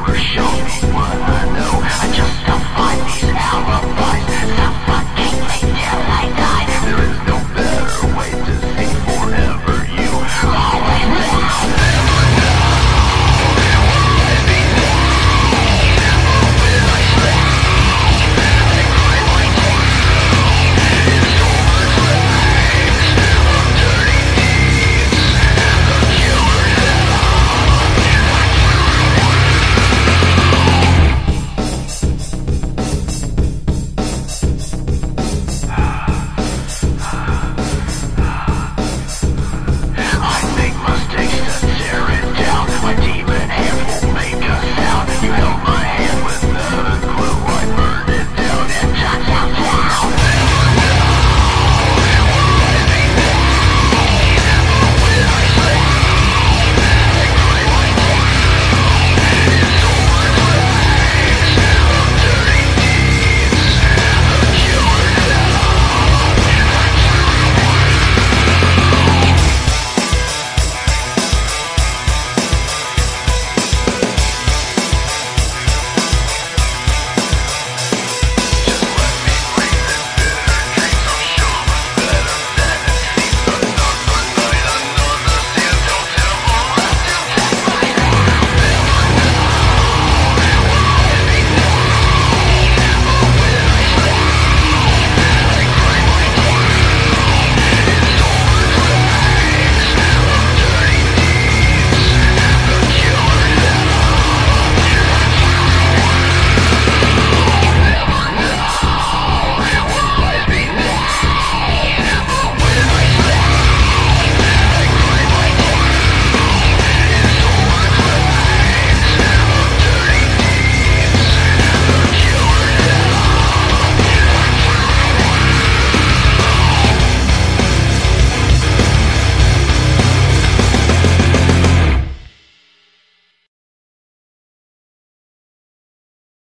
Our show.